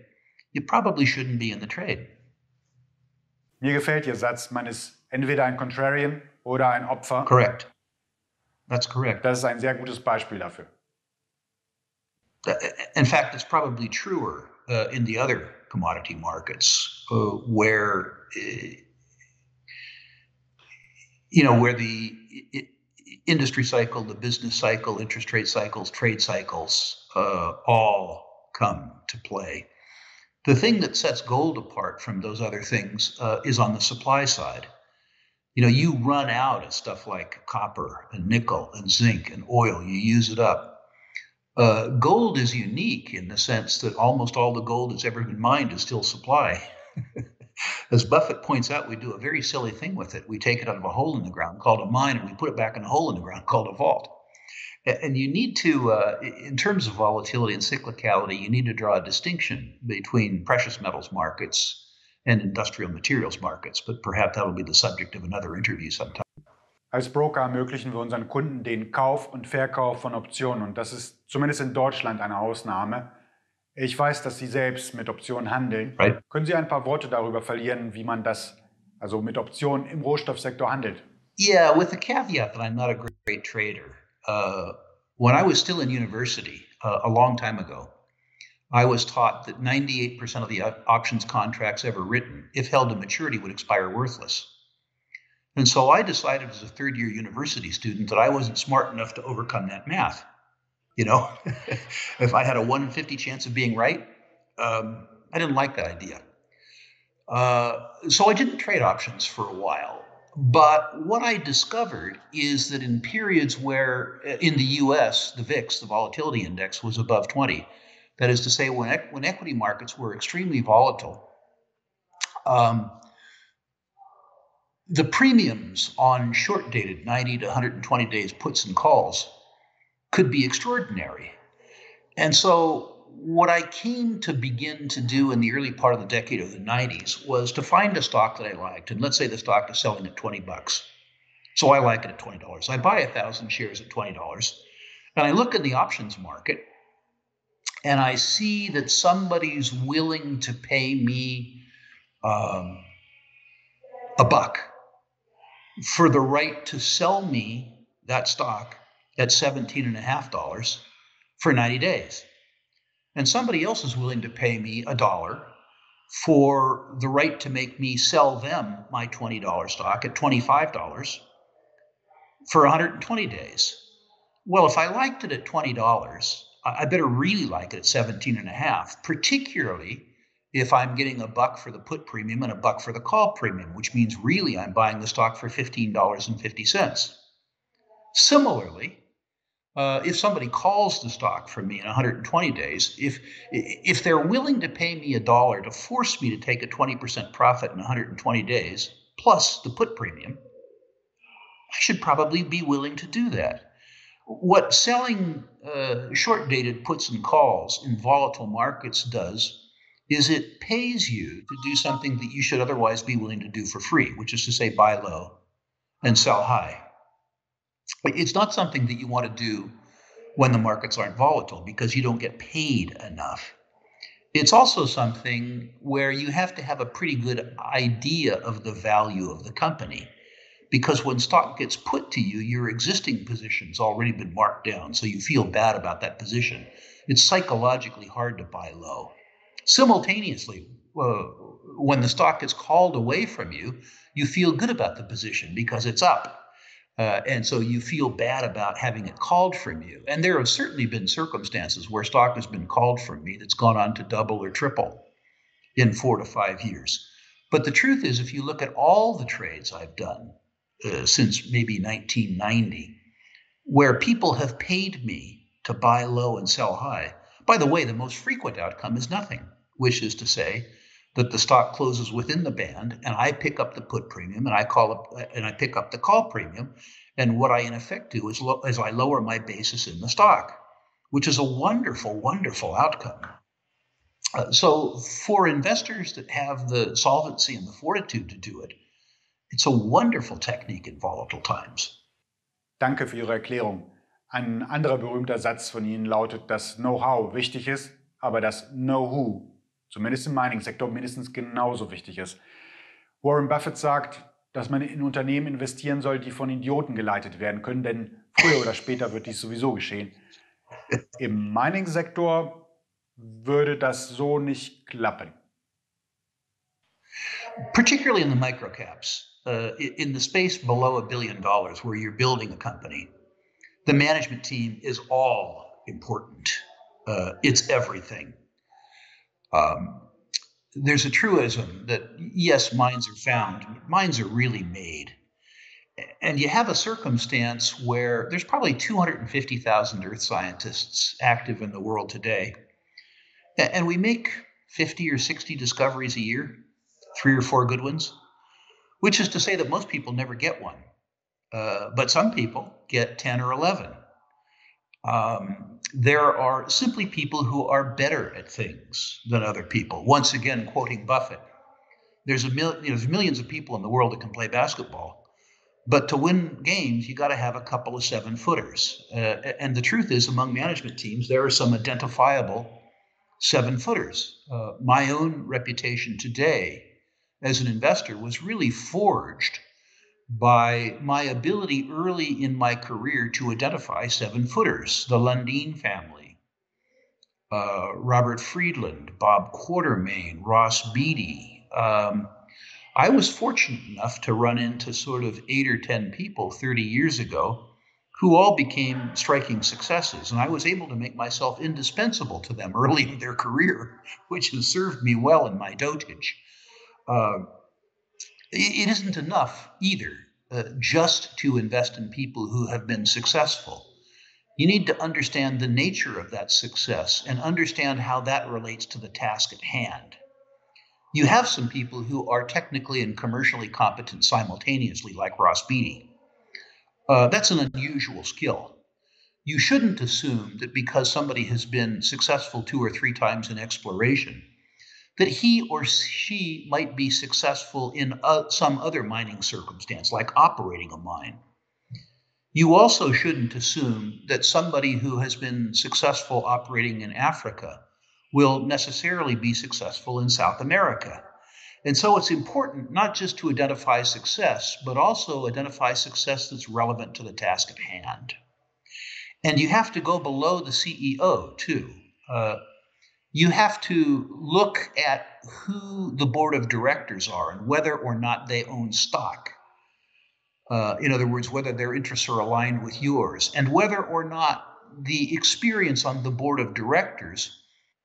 you probably shouldn't be in the trade. Mir gefällt Ihr Satz, man ist entweder ein Contrarian oder ein Opfer. Correct. That's correct. Das ist ein sehr gutes Beispiel dafür. Uh, in fact, it's probably truer uh, in the other commodity markets uh, where uh, you know where the industry cycle, the business cycle, interest rate cycles, trade cycles uh, all come to play. The thing that sets gold apart from those other things uh, is on the supply side. You know, you run out of stuff like copper and nickel and zinc and oil, you use it up. Uh, gold is unique in the sense that almost all the gold that's ever been mined is still supply. (laughs) As Buffett points out, we do a very silly thing with it. We take it out of a hole in the ground called a mine and we put it back in a hole in the ground (laughs) called a vault. And you need to, uh, in terms of volatility and cyclicality, you need to draw a distinction between precious metals markets and industrial materials markets. But perhaps that will be the subject of another interview sometime. Als Broker ermöglichen wir unseren Kunden den Kauf und Verkauf von Optionen. Und das ist zumindest in Deutschland eine Ausnahme. Ich weiß, dass Sie selbst mit Optionen handeln. Right. Können Sie ein paar Worte darüber verlieren, wie man das, also mit Optionen im Rohstoffsektor handelt? Yeah, with the caveat that I'm not a great, great trader. Uh, when I was still in university uh, a long time ago, I was taught that 98% of the options contracts ever written, if held to maturity, would expire worthless. And so I decided as a third year university student that I wasn't smart enough to overcome that math. You know, (laughs) if I had a one in 50 chance of being right, um, I didn't like that idea. Uh, so I didn't trade options for a while. But what I discovered is that in periods where, uh, in the US, the VIX, the volatility index, was above 20, that is to say, when, when equity markets were extremely volatile, um, the premiums on short dated 90 to 120 days puts and calls could be extraordinary. And so, what I came to begin to do in the early part of the decade of the 90s was to find a stock that I liked. And let's say the stock is selling at 20 bucks. So I like it at $20. I buy a thousand shares at $20. And I look in the options market and I see that somebody's willing to pay me um, a buck for the right to sell me that stock at $17.5 for 90 days. And somebody else is willing to pay me a dollar for the right to make me sell them my $20 stock at $25 for 120 days. Well, if I liked it at $20, I better really like it at 17 and a half, particularly if I'm getting a buck for the put premium and a buck for the call premium, which means really I'm buying the stock for $15.50. Similarly, uh, if somebody calls the stock from me in 120 days, if if they're willing to pay me a dollar to force me to take a 20% profit in 120 days plus the put premium, I should probably be willing to do that. What selling uh, short dated puts and calls in volatile markets does is it pays you to do something that you should otherwise be willing to do for free, which is to say, buy low and sell high. It's not something that you want to do when the markets aren't volatile because you don't get paid enough. It's also something where you have to have a pretty good idea of the value of the company because when stock gets put to you, your existing position's already been marked down, so you feel bad about that position. It's psychologically hard to buy low. Simultaneously, uh, when the stock gets called away from you, you feel good about the position because it's up. Uh, and so you feel bad about having it called from you. And there have certainly been circumstances where stock has been called from me that's gone on to double or triple in four to five years. But the truth is, if you look at all the trades I've done uh, since maybe 1990, where people have paid me to buy low and sell high, by the way, the most frequent outcome is nothing, which is to say, that the stock closes within the band and I pick up the put premium and I call up and I pick up the call premium. And what I in effect do is, lo- is I lower my basis in the stock, which is a wonderful, wonderful outcome. Uh, so for investors that have the solvency and the fortitude to do it, it's a wonderful technique in volatile times. Danke für Ihre Erklärung. Ein anderer berühmter Satz von Ihnen lautet, dass Know-how wichtig ist, aber das Know-who zumindest im Mining-Sektor, mindestens genauso wichtig ist. Warren Buffett sagt, dass man in Unternehmen investieren soll, die von Idioten geleitet werden können, denn früher oder später wird dies sowieso geschehen. Im Mining-Sektor würde das so nicht klappen. Particularly in the microcaps, uh, in the space below a billion dollars where you're building a company, the management team is all important. Uh, it's everything. Um, there's a truism that yes, mines are found, but mines are really made. And you have a circumstance where there's probably 250,000 earth scientists active in the world today. And we make 50 or 60 discoveries a year, three or four good ones, which is to say that most people never get one. Uh, but some people get 10 or 11. Um, there are simply people who are better at things than other people. Once again, quoting Buffett, there's a mil- you know, there's millions of people in the world that can play basketball, but to win games, you got to have a couple of seven footers. Uh, and the truth is, among management teams, there are some identifiable seven footers. Uh, my own reputation today as an investor was really forged by my ability early in my career to identify seven footers, the Lundin family, uh, Robert Friedland, Bob Quartermain, Ross Beaty. Um, I was fortunate enough to run into sort of eight or 10 people 30 years ago who all became striking successes. And I was able to make myself indispensable to them early in their career, (laughs) which has served me well in my dotage. Uh, it isn't enough either uh, just to invest in people who have been successful. You need to understand the nature of that success and understand how that relates to the task at hand. You have some people who are technically and commercially competent simultaneously, like Ross Beaty. Uh, that's an unusual skill. You shouldn't assume that because somebody has been successful two or three times in exploration, that he or she might be successful in uh, some other mining circumstance, like operating a mine. You also shouldn't assume that somebody who has been successful operating in Africa will necessarily be successful in South America. And so it's important not just to identify success, but also identify success that's relevant to the task at hand. And you have to go below the CEO too. Uh, you have to look at who the board of directors are and whether or not they own stock. Uh, in other words, whether their interests are aligned with yours, and whether or not the experience on the board of directors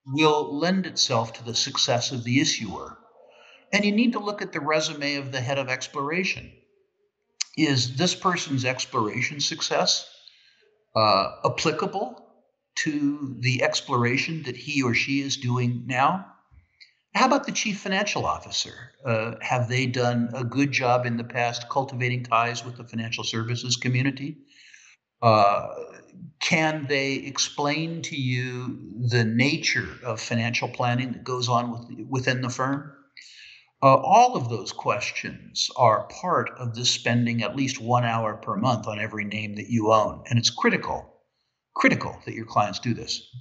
will lend itself to the success of the issuer. And you need to look at the resume of the head of exploration. Is this person's exploration success uh, applicable to the exploration that he or she is doing now? How about the chief financial officer? Uh, have they done a good job in the past cultivating ties with the financial services community? Uh, can they explain to you the nature of financial planning that goes on with, within the firm? Uh, all of those questions are part of this spending at least one hour per month on every name that you own. And it's critical, critical that your clients do this.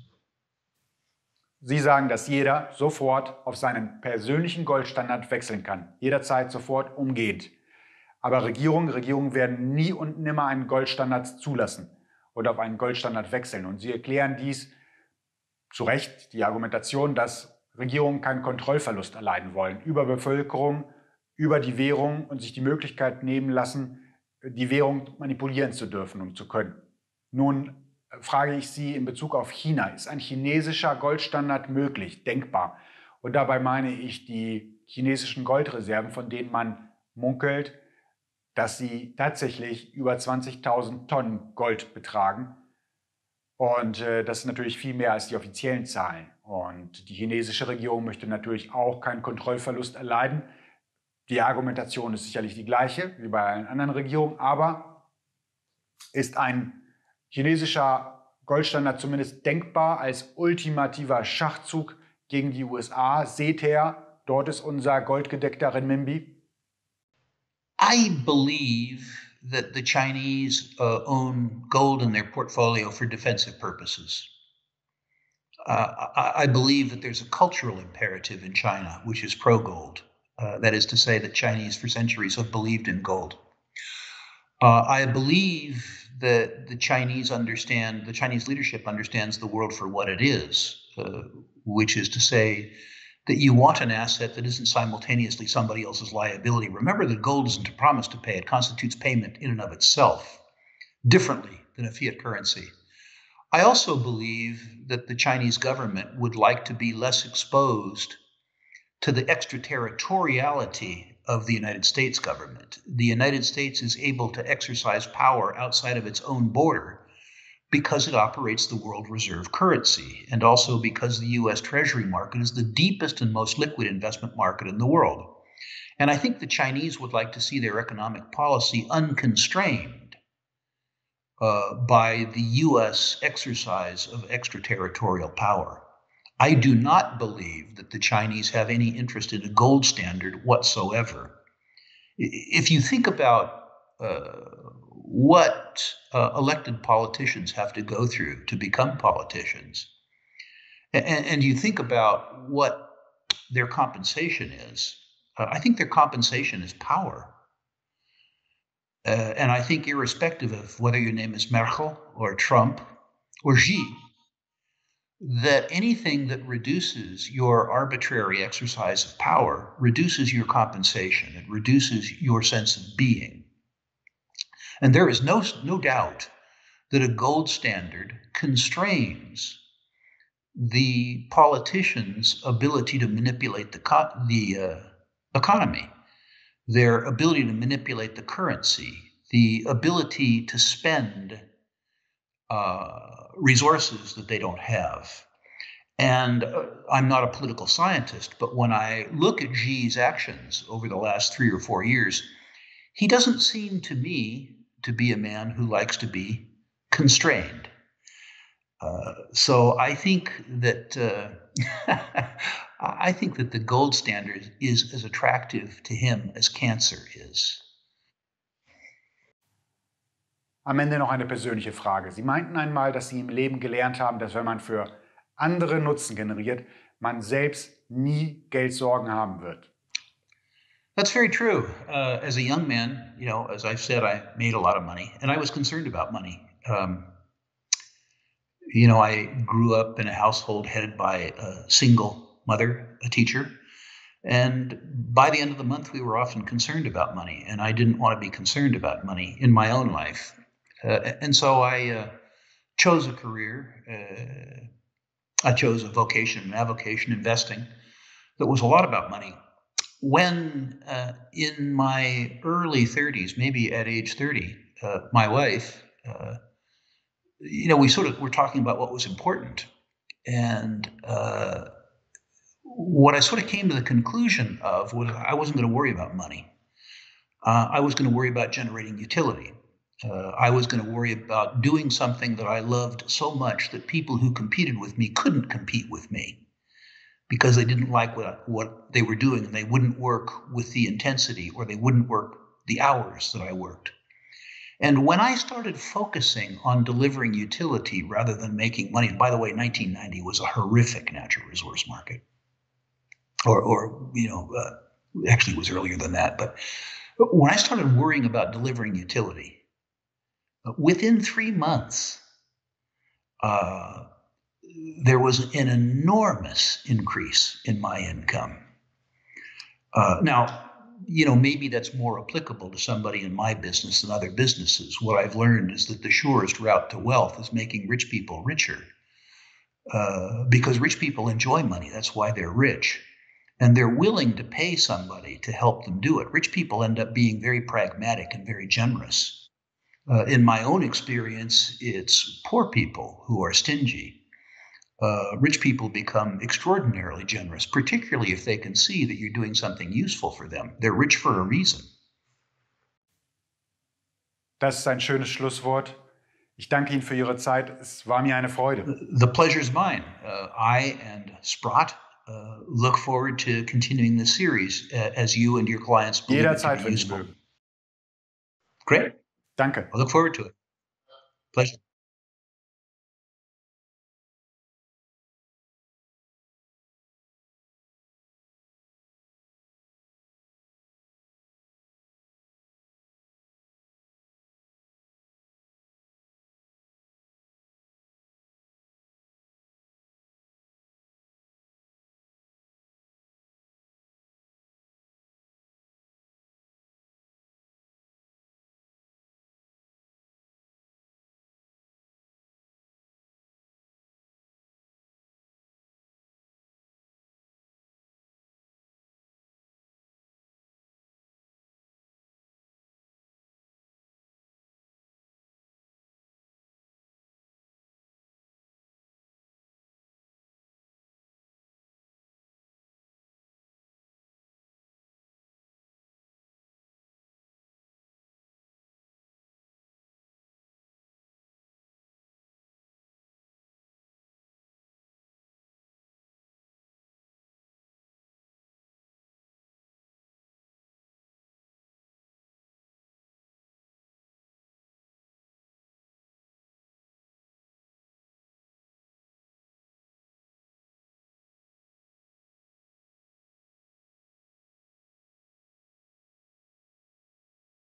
Sie sagen, dass jeder sofort auf seinen persönlichen Goldstandard wechseln kann. Jederzeit sofort umgehend. Aber Regierungen, Regierungen werden nie und nimmer einen Goldstandard zulassen oder auf einen Goldstandard wechseln. Und sie erklären dies zu Recht, die Argumentation, dass Regierungen keinen Kontrollverlust erleiden wollen über Bevölkerung, über die Währung und sich die Möglichkeit nehmen lassen, die Währung manipulieren zu dürfen und zu können. Nun frage ich Sie in Bezug auf China, ist ein chinesischer Goldstandard möglich, denkbar? Und dabei meine ich die chinesischen Goldreserven, von denen man munkelt, dass sie tatsächlich über 20.000 Tonnen Gold betragen. Und äh, das ist natürlich viel mehr als die offiziellen Zahlen. Und die chinesische Regierung möchte natürlich auch keinen Kontrollverlust erleiden. Die Argumentation ist sicherlich die gleiche wie bei allen anderen Regierungen, aber ist ein chinesischer Goldstandard zumindest denkbar als ultimativer Schachzug gegen die USA? Seht her, dort ist unser goldgedeckter Renminbi. I believe that the Chinese uh, own gold in their portfolio for defensive purposes. Uh, I, I, believe that there's a cultural imperative in China, which is pro gold. Uh, that is to say, that Chinese for centuries have believed in gold. Uh, I believe that the Chinese understand, the Chinese leadership understands the world for what it is, uh, which is to say, that you want an asset that isn't simultaneously somebody else's liability. Remember that gold isn't a promise to pay, it constitutes payment in and of itself, differently than a fiat currency. I also believe that the Chinese government would like to be less exposed to the extraterritoriality of the United States government. The United States is able to exercise power outside of its own border because it operates the world reserve currency, and also because the US Treasury market is the deepest and most liquid investment market in the world. And I think the Chinese would like to see their economic policy unconstrained uh, by the US exercise of extraterritorial power. I do not believe that the Chinese have any interest in a gold standard whatsoever. If you think about uh, what uh, elected politicians have to go through to become politicians. And, and you think about what their compensation is. Uh, I think their compensation is power. Uh, and I think, irrespective of whether your name is Merkel or Trump or Xi, that anything that reduces your arbitrary exercise of power reduces your compensation, it reduces your sense of being. And there is no, no doubt that a gold standard constrains the politicians' ability to manipulate the, co- the uh, economy, their ability to manipulate the currency, the ability to spend uh, resources that they don't have. And uh, I'm not a political scientist, but when I look at Xi's actions over the last three or four years, he doesn't seem to me to be a man who likes to be constrained. Uh, so I think that uh, (laughs) I think that the gold standard is as attractive to him as cancer is. Am Ende noch eine persönliche Frage. Sie meinten einmal, dass Sie im Leben gelernt haben, dass wenn man für andere Nutzen generiert, man selbst nie Geldsorgen haben wird. That's very true. Uh, as a young man, you know, as I've said, I made a lot of money, and I was concerned about money. Um, you know, I grew up in a household headed by a single mother, a teacher, and by the end of the month, we were often concerned about money, and I didn't want to be concerned about money in my own life, and so I uh, chose a career. Uh, I chose a vocation, an avocation, investing, that was a lot about money when uh, in my early 30s, maybe at age 30, uh, my wife, uh, you know, we sort of were talking about what was important. And uh, what I sort of came to the conclusion of was I wasn't going to worry about money. Uh, I was going to worry about generating utility. Uh, I was going to worry about doing something that I loved so much that people who competed with me couldn't compete with me because they didn't like what, what they were doing and they wouldn't work with the intensity or they wouldn't work the hours that I worked. And when I started focusing on delivering utility rather than making money, by the way, 1990 was a horrific natural resource market, or, or you know, uh, actually it was earlier than that. But when I started worrying about delivering utility, within three months, uh, there was an enormous increase in my income. Uh, now, you know, maybe that's more applicable to somebody in my business than other businesses. What I've learned is that the surest route to wealth is making rich people richer. Uh, because rich people enjoy money. That's why they're rich. And they're willing to pay somebody to help them do it. Rich people end up being very pragmatic and very generous. Uh, in my own experience, it's poor people who are stingy uh, rich people become extraordinarily generous, particularly if they can see that you're doing something useful for them. They're rich for a reason. Das ist ein schönes Schlusswort. Ich danke Ihnen für Ihre Zeit. Es war mir eine Freude. The pleasure is mine. Uh, I and Sprott uh, look forward to continuing the series uh, as you and your clients believe Jederzeit, it wenn Sie mögen. Great. Danke. I look forward to it. Pleasure.